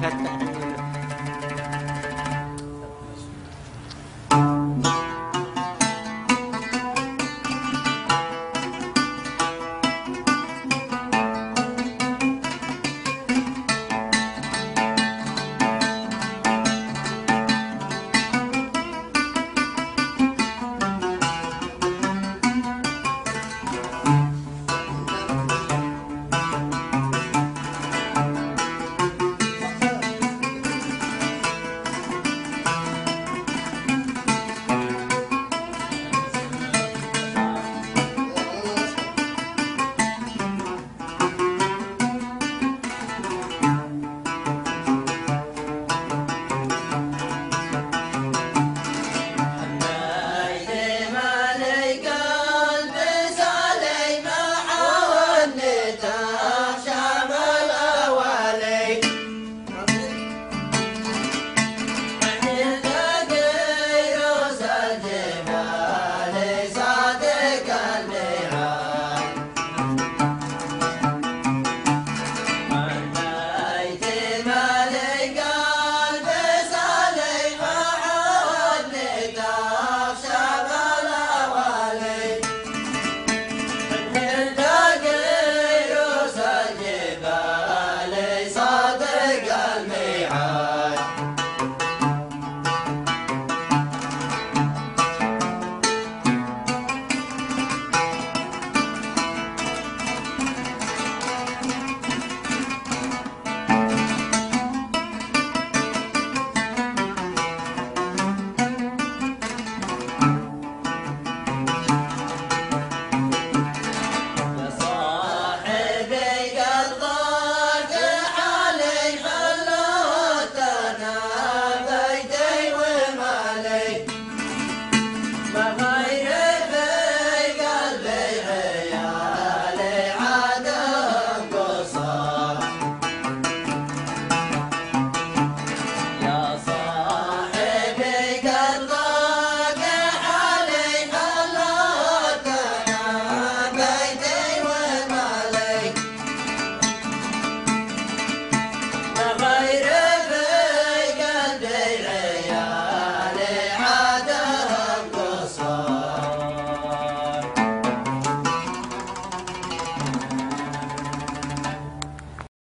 Ha ha ha.